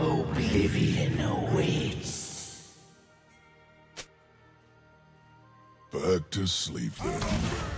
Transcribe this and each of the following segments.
Oblivion awaits. Back to sleep then.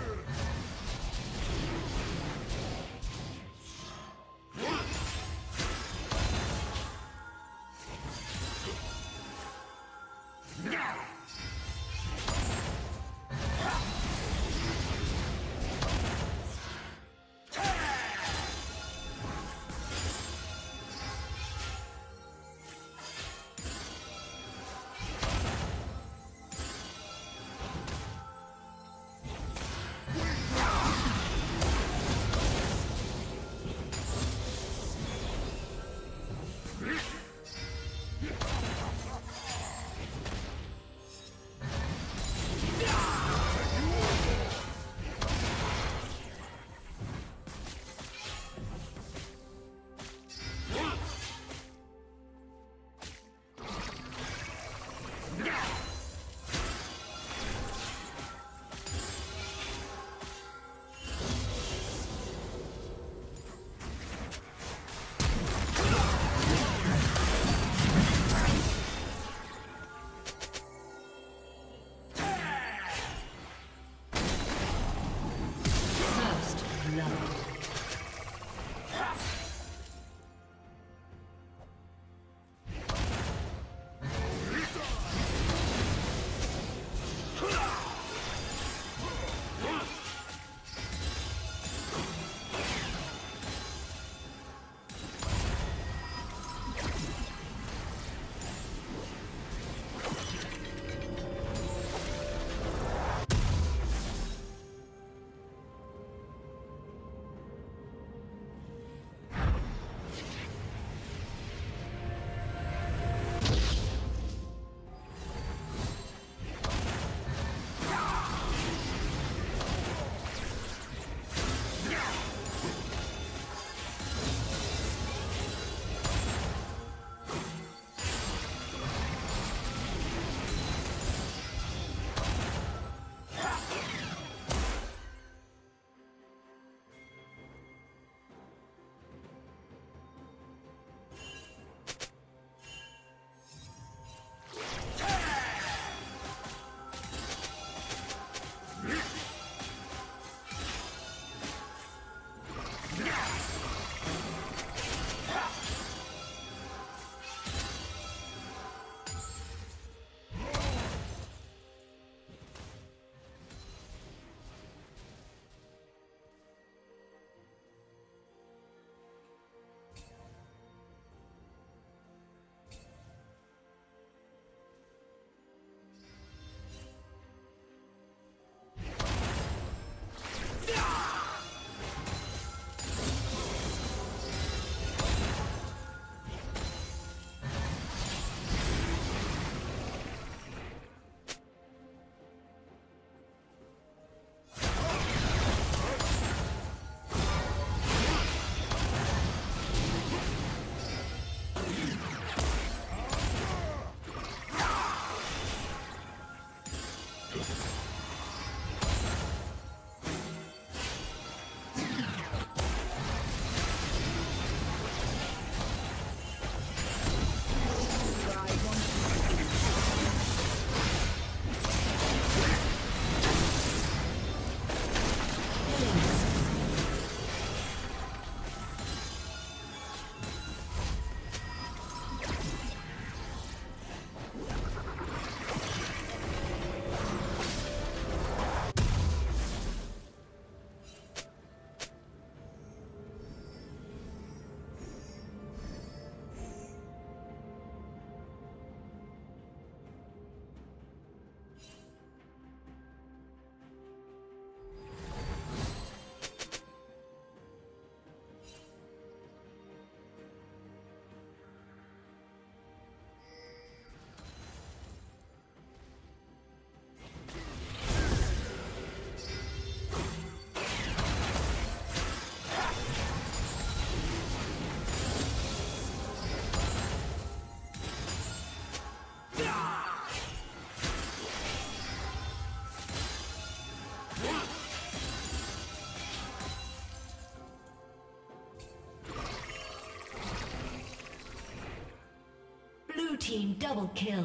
Team double kill.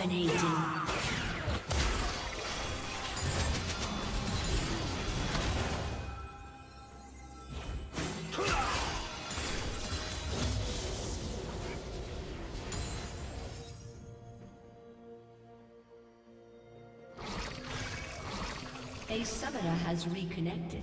Dominating. A summoner has reconnected.